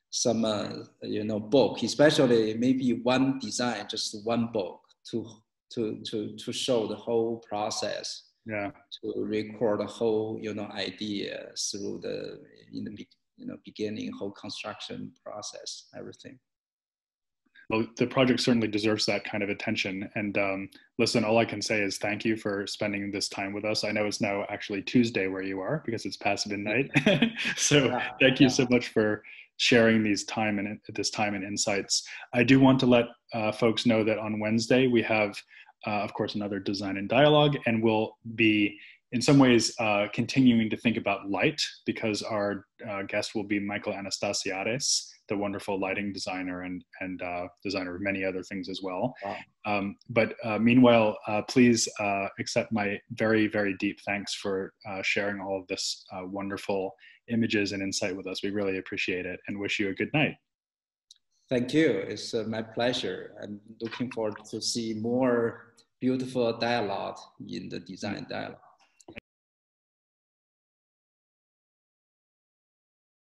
some uh, you know book, especially maybe one design, just one book to to to to show the whole process. Yeah. To record the whole you know idea through the in the you know beginning whole construction process, everything well, the project certainly deserves that kind of attention. And um, listen, all I can say is thank you for spending this time with us. I know it's now actually Tuesday where you are because it's past midnight. so yeah, thank you yeah. so much for sharing these time and this time and insights. I do want to let uh, folks know that on Wednesday we have, uh, of course, another Design in Dialogue, and we'll be in some ways uh, continuing to think about light because our uh, guest will be Michael Anastasiades the wonderful lighting designer and and uh, designer of many other things as well. Wow. Um, but uh, meanwhile, uh, please uh, accept my very very deep thanks for uh, sharing all of this uh, wonderful images and insight with us. We really appreciate it and wish you a good night. Thank you. It's my pleasure. I'm looking forward to see more beautiful dialogue in the design dialogue.